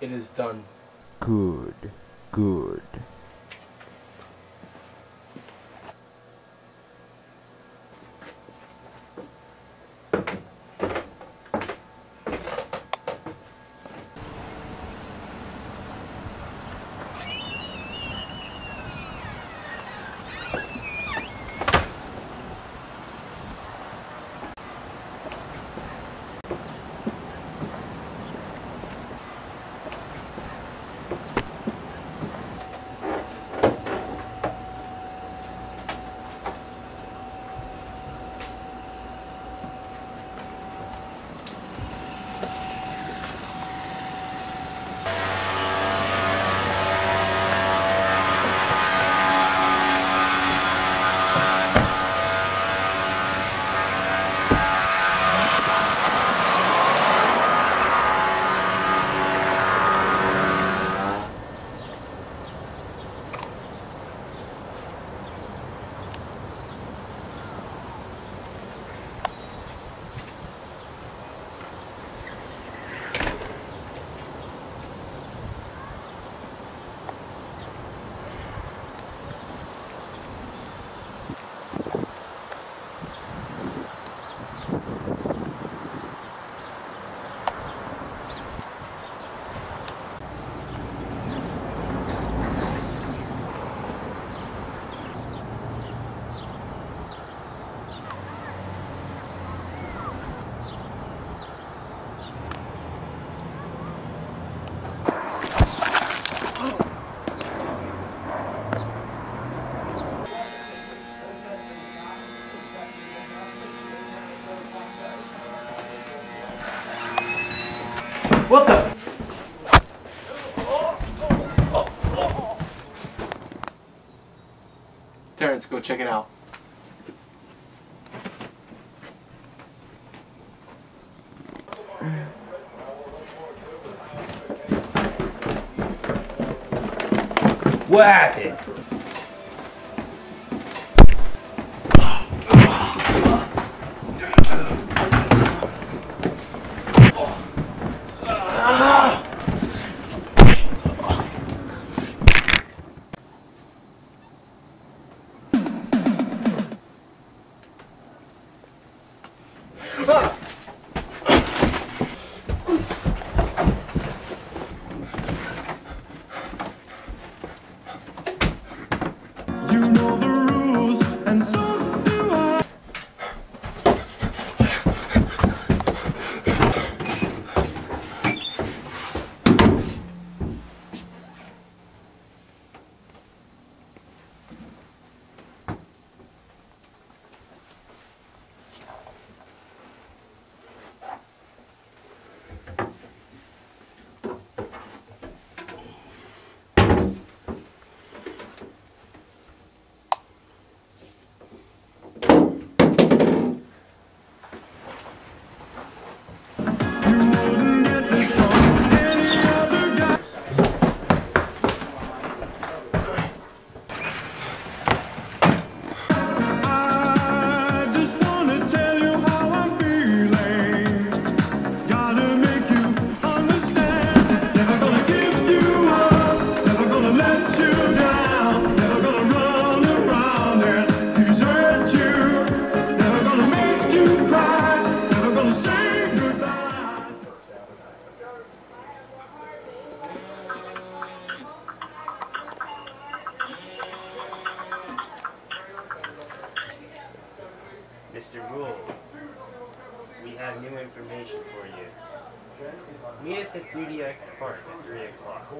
It is done. Good. Good. What the? Terrence, go check it out. What happened? You Mr. Roll, we have new information for you. Meet us at Duty Park at 3 o'clock.